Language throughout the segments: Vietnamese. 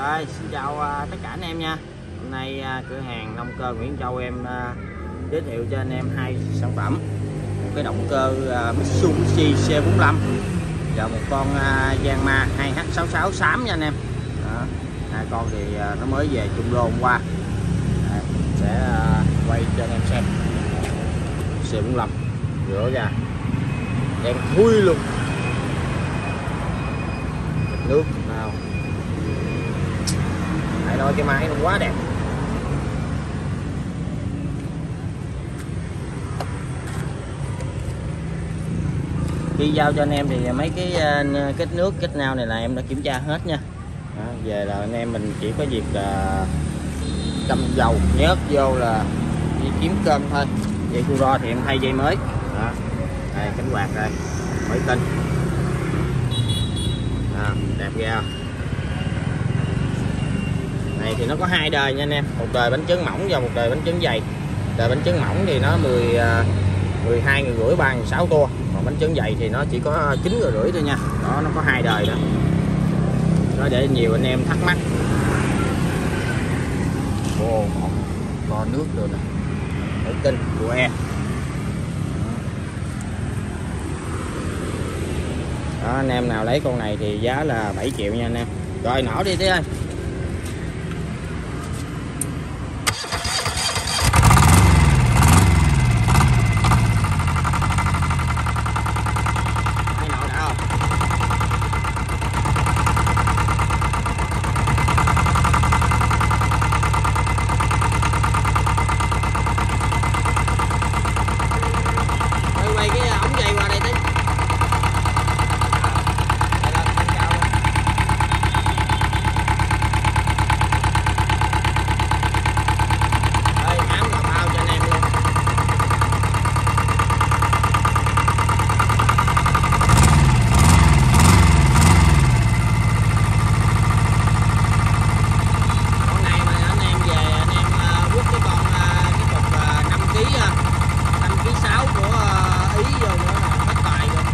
Đây, xin chào à, tất cả anh em nha. Hôm nay à, cửa hàng nông cơ Nguyễn Châu em à, giới thiệu cho anh em hai sản phẩm. Một cái động cơ Mitsubishi C45 và một con à, Yanma 2H66 xám nha anh em. Đó. Hai con thì nó mới về Trung Đô hôm qua. Đây, sẽ quay cho anh em xem. C45 rửa ra. Đen thui luôn. Nước nào Tại cái máy nó quá đẹp. Khi giao cho anh em thì mấy cái ờ, kết nước kết nao này là em đã kiểm tra hết nha. Đó, về là anh em mình chỉ có việc là cầm dầu nhớt vô là đi kiếm cơm thôi. Dây cu ro thì em thay dây mới. Đó đây cánh quạt đây mới tinh. À, đẹp ghê không? Này thì nó có hai đời nha anh em. Một đời bánh trứng mỏng và một đời bánh trứng dày. Đời bánh trứng mỏng thì nó 10 12 người rưỡi, ba sáu tua còn bánh trứng dày thì nó chỉ có 9 người rưỡi thôi nha. Đó, nó có hai đời đó. Đó, để nhiều anh em thắc mắc. Ô có nước rồi nè. Mới tinh của e. Đó, anh em nào lấy con này thì giá là 7 triệu nha anh em. Rồi, nổ đi tí ơi Thấy nổ đã không Quay quay cái ống dây qua đây tí Đây là trên cao luôn. Đây, ám là bao cho anh em luôn con này mà anh em về anh em ờ, quất cái con ờ, cái cục ờ, 5 kg 5 kg 6 của ờ, ý vô nữa là hết tài luôn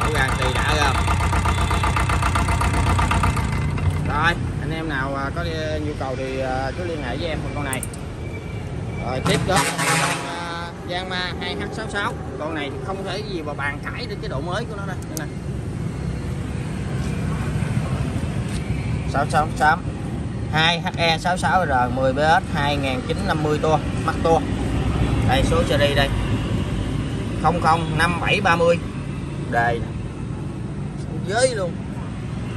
mở ra thì đã ra rồi anh có nhu cầu thì à, cứ liên hệ với em con này. Rồi, tiếp đó à, Giang Ma 2H66 con này không thể gì mà bàn cãi đến cái độ mới của nó đây đây nè. 666 2HE 66R 10BS 2950 tua mắc tua đây, số seri đây. 005730 đây nè. Giới luôn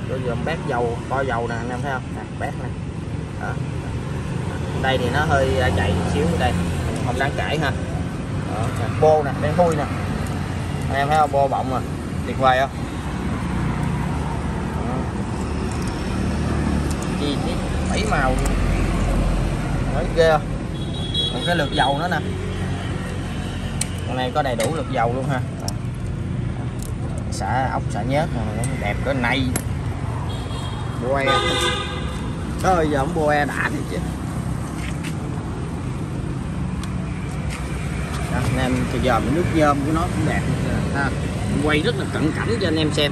rồi giờ bét dầu co dầu nè anh em thấy không? Nè này, nè đó. Đây thì nó hơi à, chạy một xíu đây. Không đáng kể ha. Đó, nè, bô nè đen thui nè. Anh em thấy không? Bô bọng à, tuyệt vời không? Gì chi bảy màu nói ghê không? Còn cái lượt dầu nữa nè. Con này có đầy đủ lượt dầu luôn ha. Xả ốc xả nhớt đẹp cỡ này boe. Thôi giờ không boe đã thì chứ. Đó, anh em thì giờ nước nhôm của nó cũng đẹp ha. Quay rất là cận cảnh cho anh em xem.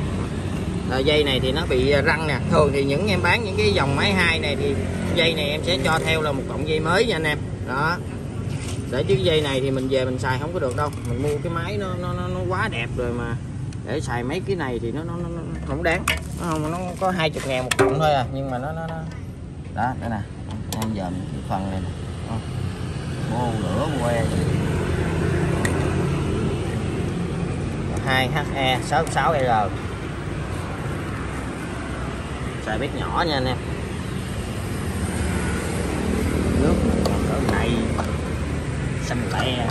Rồi, dây này thì nó bị răng nè. Thường thì những em bán những cái dòng máy hai này thì dây này em sẽ cho theo là một cọng dây mới nha anh em. Đó. Để chiếc dây này thì mình về mình xài không có được đâu. Mình mua cái máy nó nó nó, nó quá đẹp rồi mà để xài mấy cái này thì nó nó, nó, nó không đáng. Nó không nó có hai chục ngàn một cọng thôi à nhưng mà nó nó, nó... đó đây nè. Em dòm cái phần này nè. Đó. bô lửa que 2HE 66 l xài bếp nhỏ nha anh em. Nước này xanh lè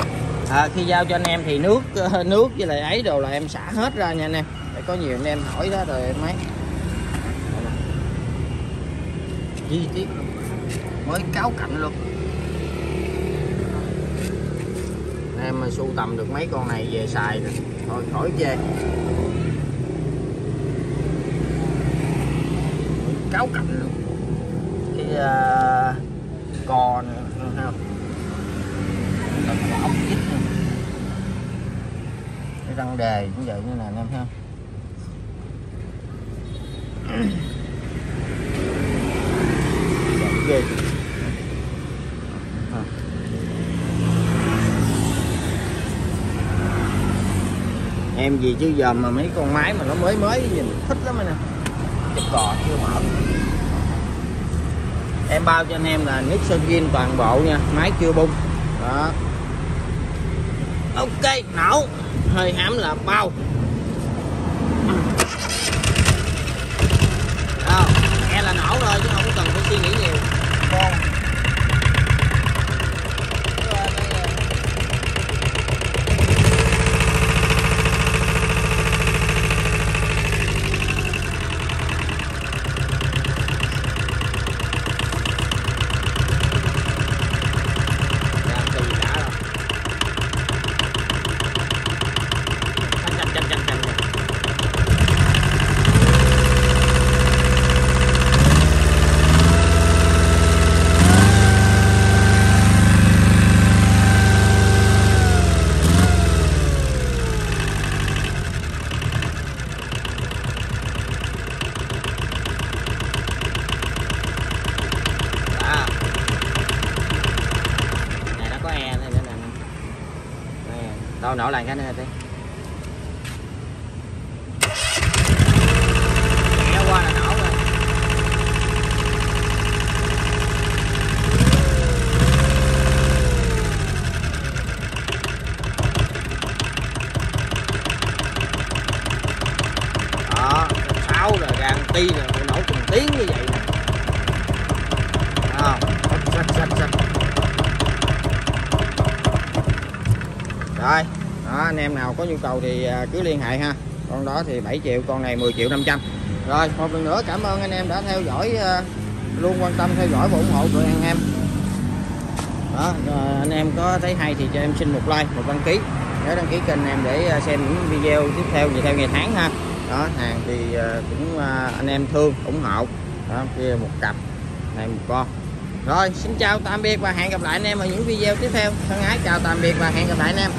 à, khi giao cho anh em thì nước ờ, nước với lại ấy đồ là em xả hết ra nha anh em. Để có nhiều anh em hỏi đó rồi em mấy chi tiết mới cáo cạnh luôn. Em mà sưu tầm được mấy con này về xài rồi. Thôi khỏi chê. Cáo cạnh luôn. Cái uh, cò này không cái đề cũng vậy như là anh em ha. Ghê em gì chứ giờ mà mấy con máy mà nó mới mới nhìn thích lắm anh nè cái cò chưa mở. Em bao cho anh em là nước sơn zin toàn bộ nha, máy chưa bung. Đó ok nổ hơi hãm là bao. Đâu, nghe là nổ rồi chứ không cần phải suy nghĩ nhiều con Làm từ đã rồi chanh chanh chanh chanh chanh Đó. này nó có e này nữa nè đây, nổ lại cái này đi. Nhẹ qua là nổ rồi. Đó sáu rồi garanti ti rồi, nổ từng tiếng như vậy nè. Không xách xách xách. Rồi đó, anh em nào có nhu cầu thì à, cứ liên hệ ha. Con đó thì 7 triệu, con này 10 triệu 500 rồi, một lần nữa cảm ơn anh em đã theo dõi à, luôn quan tâm theo dõi và ủng hộ tụi anh em. Đó, rồi anh em có thấy hay thì cho em xin một like, một đăng ký. Nhớ đăng ký kênh em để à, xem những video tiếp theo về theo ngày tháng ha. Đó, hàng thì cũng anh em thương, ủng hộ. Đó, kia một cặp, này một con. Rồi, xin chào tạm biệt và hẹn gặp lại anh em ở những video tiếp theo. Thân ái, chào tạm biệt và hẹn gặp lại anh em.